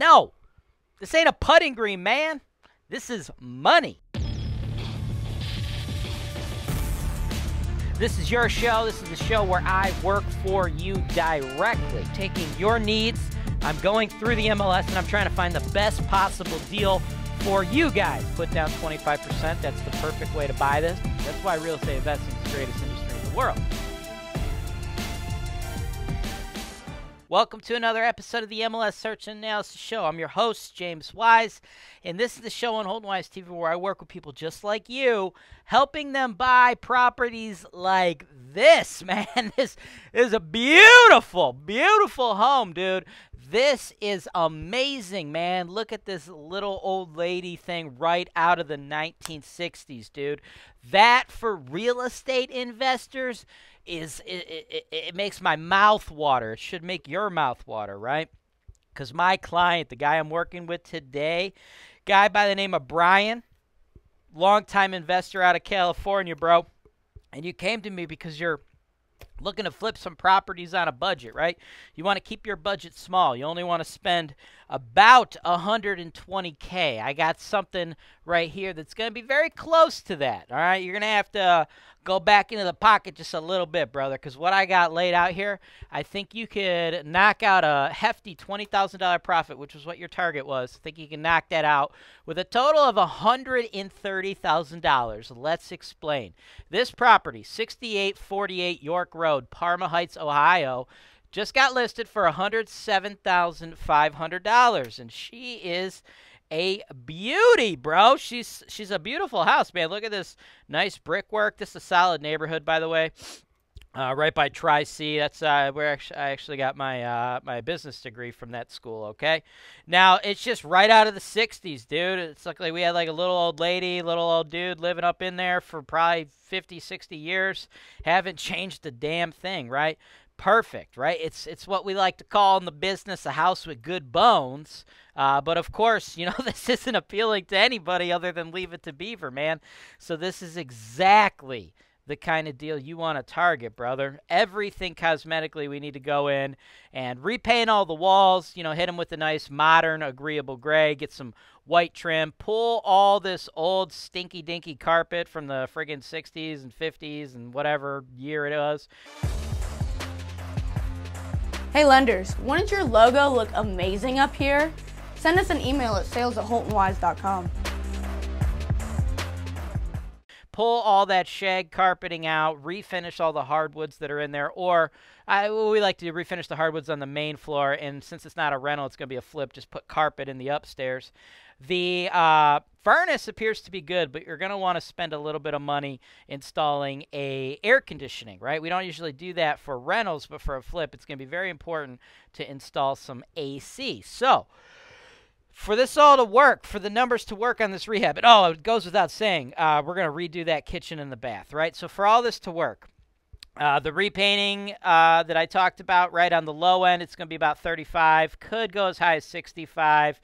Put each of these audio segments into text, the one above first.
No, this ain't a putting green, man. This is money. This is your show. This is the show where I work for you directly, taking your needs. I'm going through the MLS and I'm trying to find the best possible deal for you guys. Put down 25%. That's the perfect way to buy this. That's why real estate investing is the greatest industry in the world. Welcome to another episode of the MLS Search and Analysis Show. I'm your host, James Wise, and this is the show on Holton Wise TV where I work with people just like you, helping them buy properties like this, man. This is a beautiful, beautiful home, dude. This is amazing, man. Look at this little old lady thing right out of the 1960s, dude. That for real estate investors is it, it, it makes my mouth water. It should make your mouth water, right? Because my client, the guy I'm working with today, guy by the name of Brian, longtime investor out of California, bro. And you came to me because you're looking to flip some properties on a budget, right? You want to keep your budget small. You only want to spend about 120k. I got something right here that's going to be very close to that. All right, you're going to have to uh, go back into the pocket just a little bit, brother, because what I got laid out here, I think you could knock out a hefty $20,000 profit, which was what your target was. I think you can knock that out with a total of $130,000. Let's explain. This property, 6848 York Road, Parma Heights, Ohio, just got listed for $107,500, and she is a beauty, bro. She's she's a beautiful house, man. Look at this nice brickwork. This is a solid neighborhood, by the way. Uh, right by Tri C. That's uh, where I actually got my uh, my business degree from that school. Okay, now it's just right out of the '60s, dude. It's like we had like a little old lady, little old dude living up in there for probably 50, 60 years. Haven't changed a damn thing, right? Perfect, right? It's it's what we like to call in the business a house with good bones. Uh, but of course, you know, this isn't appealing to anybody other than Leave It to Beaver, man. So this is exactly the kind of deal you want to target, brother. Everything cosmetically, we need to go in and repaint all the walls, you know, hit them with a nice modern, agreeable gray, get some white trim, pull all this old stinky dinky carpet from the friggin' 60s and 50s and whatever year it was. Hey lenders, wouldn't your logo look amazing up here? Send us an email at sales at holtonwise.com. Pull all that shag carpeting out, refinish all the hardwoods that are in there, or I, we like to refinish the hardwoods on the main floor. And since it's not a rental, it's going to be a flip. Just put carpet in the upstairs. The uh, furnace appears to be good, but you're going to want to spend a little bit of money installing a air conditioning, right? We don't usually do that for rentals, but for a flip, it's going to be very important to install some AC. So for this all to work, for the numbers to work on this rehab, and oh, it goes without saying, uh, we're going to redo that kitchen and the bath, right? So for all this to work, uh, the repainting uh, that I talked about, right on the low end, it's going to be about 35. Could go as high as 65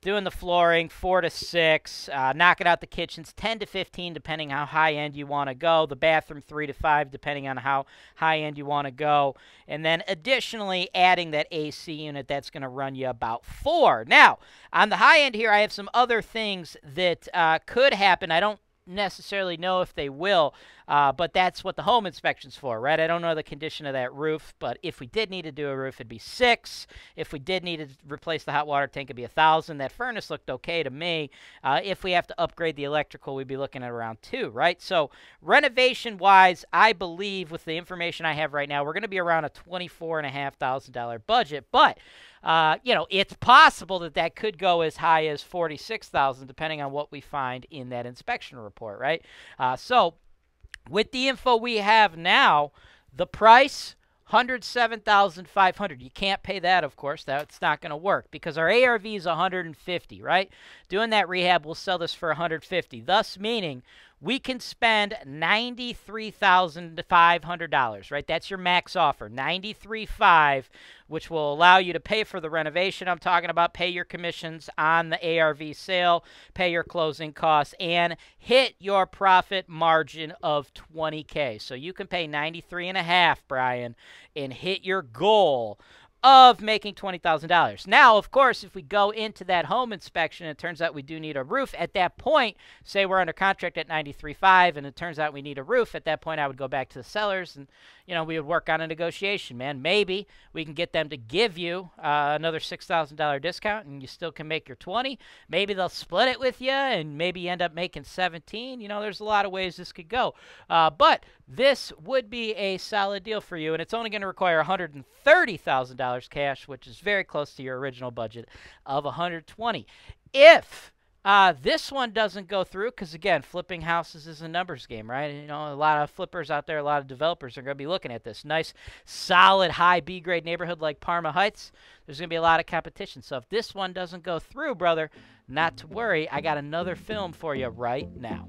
doing the flooring four to six uh, knocking out the kitchens 10 to 15 depending how high end you want to go. The bathroom three to five depending on how high end you want to go. And then additionally adding that ac unit that's going to run you about four. Now on the high end here i have some other things that uh, could happen. I don't necessarily know if they will, uh, but that's what the home inspection's for, right? I don't know the condition of that roof, but if we did need to do a roof, it'd be six. If we did need to replace the hot water tank, it'd be a thousand. That furnace looked okay to me. Uh, if we have to upgrade the electrical, we'd be looking at around two, right? So renovation-wise, I believe with the information I have right now, we're going to be around a twenty-four and a half thousand dollar budget, but uh, you know, it's possible that that could go as high as 46,000 depending on what we find in that inspection report, right? Uh, so with the info we have now, the price 107,500. You can't pay that, of course. That's not going to work because our ARV is 150, right? Doing that rehab, we'll sell this for 150. Thus meaning we can spend $93,500, right? That's your max offer, 93.5, which will allow you to pay for the renovation I'm talking about, pay your commissions on the ARV sale, pay your closing costs and hit your profit margin of 20k. So you can pay 93 and a half, Brian, and hit your goal of making $20,000. Now, of course, if we go into that home inspection and it turns out we do need a roof, at that point, say we're under contract at 93.5 and it turns out we need a roof, at that point I would go back to the sellers and, you know, we would work on a negotiation, man. Maybe we can get them to give you uh, another $6,000 discount and you still can make your 20. Maybe they'll split it with you and maybe you end up making 17. You know, there's a lot of ways this could go. Uh, but this would be a solid deal for you and it's only going to require $130,000 cash, which is very close to your original budget of $120. If uh, this one doesn't go through because again, flipping houses is a numbers game, right? You know, a lot of flippers out there, a lot of developers are going to be looking at this nice, solid, high B grade neighborhood like Parma Heights. There's going to be a lot of competition. So if this one doesn't go through, brother, not to worry. I got another film for you right now.